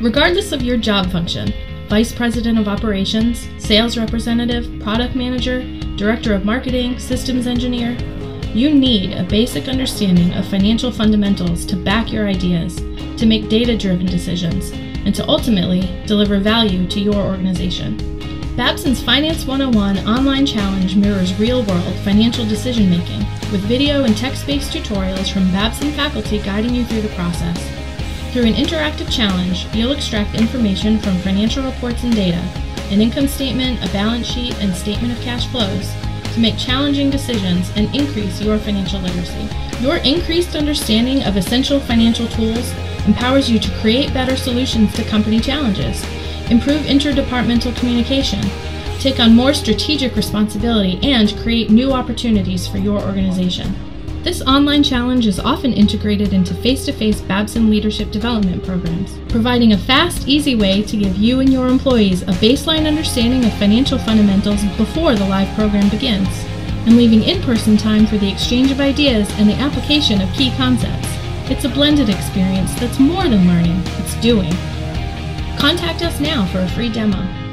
Regardless of your job function, Vice President of Operations, Sales Representative, Product Manager, Director of Marketing, Systems Engineer, you need a basic understanding of financial fundamentals to back your ideas, to make data driven decisions, and to ultimately deliver value to your organization. Babson's Finance 101 online challenge mirrors real world financial decision making with video and text based tutorials from Babson faculty guiding you through the process. Through an interactive challenge, you'll extract information from financial reports and data, an income statement, a balance sheet, and statement of cash flows to make challenging decisions and increase your financial literacy. Your increased understanding of essential financial tools empowers you to create better solutions to company challenges, improve interdepartmental communication, take on more strategic responsibility, and create new opportunities for your organization. This online challenge is often integrated into face to face Babson leadership development programs, providing a fast, easy way to give you and your employees a baseline understanding of financial fundamentals before the live program begins, and leaving in person time for the exchange of ideas and the application of key concepts. It's a blended experience that's more than learning, it's doing. Contact us now for a free demo.